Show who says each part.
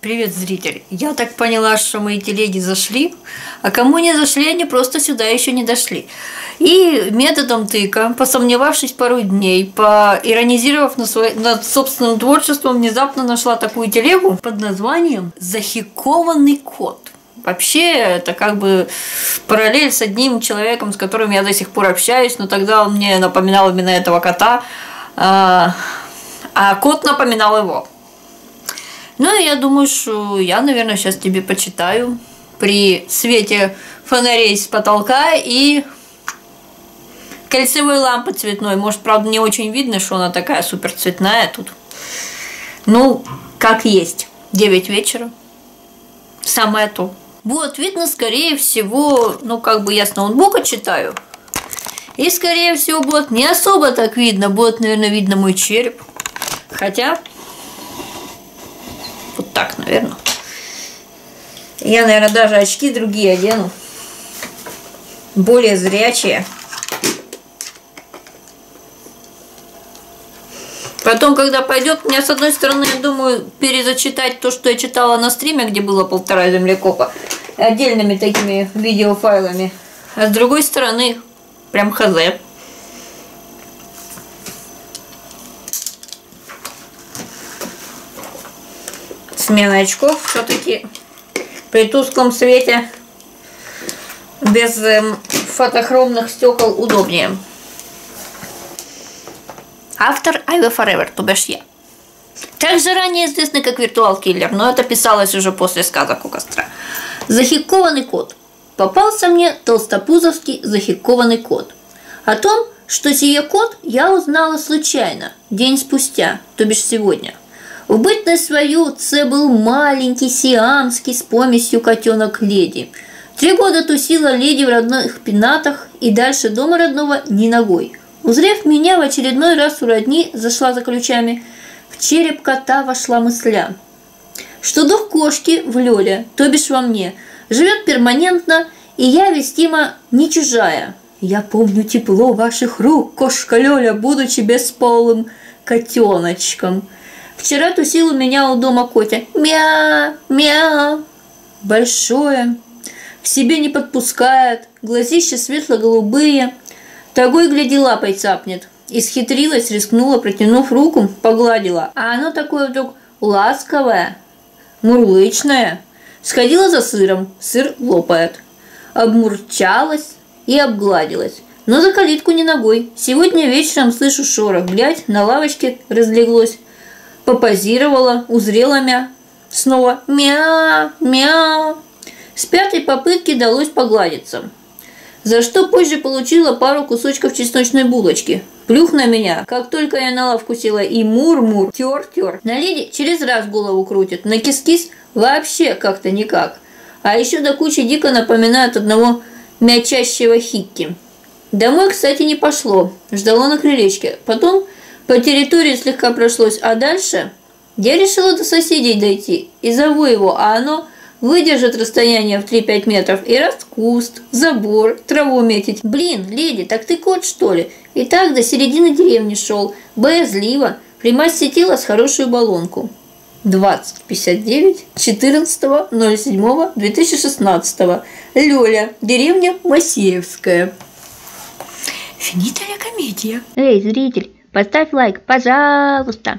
Speaker 1: Привет, зритель. Я так поняла, что мои телеги зашли, а кому не зашли, они просто сюда еще не дошли. И методом тыка, посомневавшись пару дней, поиронизировав на свой, над собственным творчеством, внезапно нашла такую телегу под названием «Захикованный кот». Вообще, это как бы параллель с одним человеком, с которым я до сих пор общаюсь, но тогда он мне напоминал именно этого кота, а, а кот напоминал его. Ну, я думаю, что я, наверное, сейчас тебе почитаю при свете фонарей с потолка и кольцевой лампы цветной. Может, правда, не очень видно, что она такая супер цветная тут. Ну, как есть. 9 вечера. Самое то. Вот, видно, скорее всего, ну, как бы я с ноутбука читаю. И, скорее всего, будет не особо так видно. Будет, наверное, видно мой череп. Хотя, так, наверное. Я, наверное, даже очки другие одену. Более зрячие. Потом, когда пойдет, мне с одной стороны, я думаю, перезачитать то, что я читала на стриме, где было полтора землекопа, отдельными такими видеофайлами. А с другой стороны, прям хз. Смена очков все-таки при тусклом свете без эм, фотохромных стекол удобнее. Автор Айва Forever, то бишь я. Также ранее известный как виртуал-киллер, но это писалось уже после сказок у костра. Захикованный кот. Попался мне толстопузовский захикованный кот. О том, что сие кот, я узнала случайно, день спустя, то бишь сегодня. В бытность свою це был маленький сиамский с помесью котенок леди. Три года тусила леди в родных пенатах и дальше дома родного ни ногой. Узрев меня в очередной раз у родни, зашла за ключами, в череп кота вошла мысля, что дух кошки в Лёле, то бишь во мне, живет перманентно, и я вестима не чужая. Я помню тепло ваших рук, кошка Лёля, будучи бесполым котеночком. Вчера тусил у меня у дома Котя. Мя, мя. Большое. В себе не подпускает. Глазища светло-голубые. Тогой, гляди, лапой цапнет. Исхитрилась, рискнула, протянув руку, погладила. А оно такое вдруг ласковое, мурлычное. Сходила за сыром, сыр лопает. Обмурчалась и обгладилась. Но за калитку не ногой. Сегодня вечером слышу шорох. Глядь, на лавочке разлеглось попозировала, узрела мя. Снова мя, мя. С пятой попытки далось погладиться. За что позже получила пару кусочков чесночной булочки. Плюх на меня, как только я на лавку села, и мур-мур, тер-тер. На леди через раз голову крутит, на кис-кис вообще как-то никак. А еще до кучи дико напоминает одного мячащего хикки. Домой, кстати, не пошло. Ждало на крылечке. Потом по территории слегка прошлось, а дальше я решила до соседей дойти и зову его, а оно выдержит расстояние в 3-5 метров и раз куст, забор, траву метить. Блин, леди, так ты кот что ли? И так до середины деревни шел, боязливо, примаститила с хорошую баллонку. 2059 14 2016 Лёля, деревня Масеевская.
Speaker 2: Финита комедия?
Speaker 1: Эй, зритель, Поставь лайк, пожалуйста.